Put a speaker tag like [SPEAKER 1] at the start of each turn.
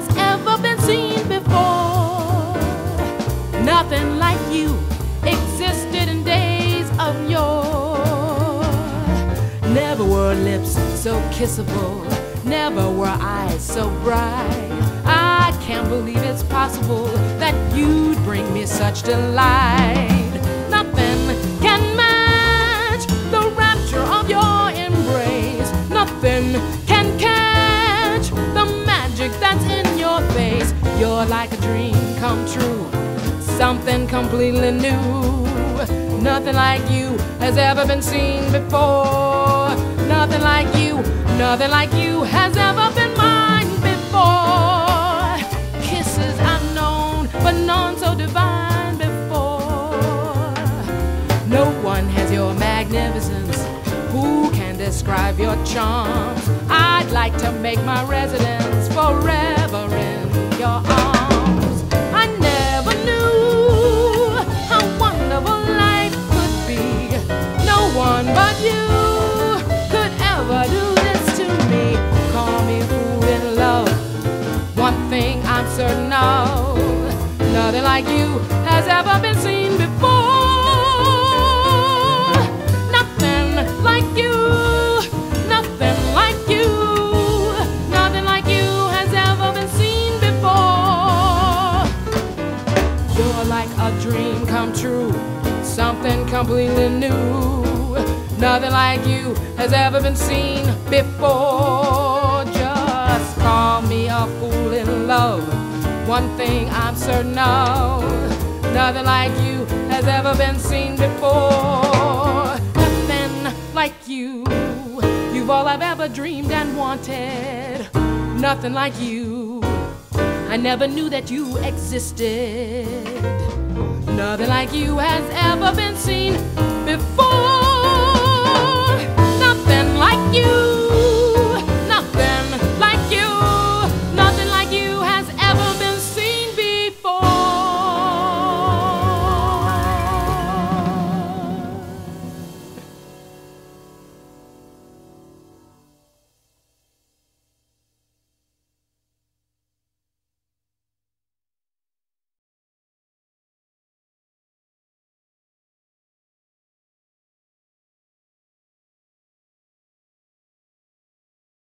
[SPEAKER 1] that's ever been seen before. Nothing like you existed in days of yore. Never were lips so kissable, never were eyes so bright. I can't believe it's possible that you'd bring me such delight. Nothing like a dream come true, something completely new. Nothing like you has ever been seen before. Nothing like you, nothing like you has ever been mine before. Kisses I've known, but none so divine before. No one has your magnificence. Who can describe your charms? I'd like to make my residence like you has ever been seen before. Nothing like you, nothing like you, nothing like you has ever been seen before. You're like a dream come true, something completely new. Nothing like you has ever been seen before. Just call me a fool in love. One thing I'm certain of, nothing like you has ever been seen before. Nothing like you. You've all I've ever dreamed and wanted. Nothing like you. I never knew that you existed. Nothing like you has ever been seen before. Nothing like you.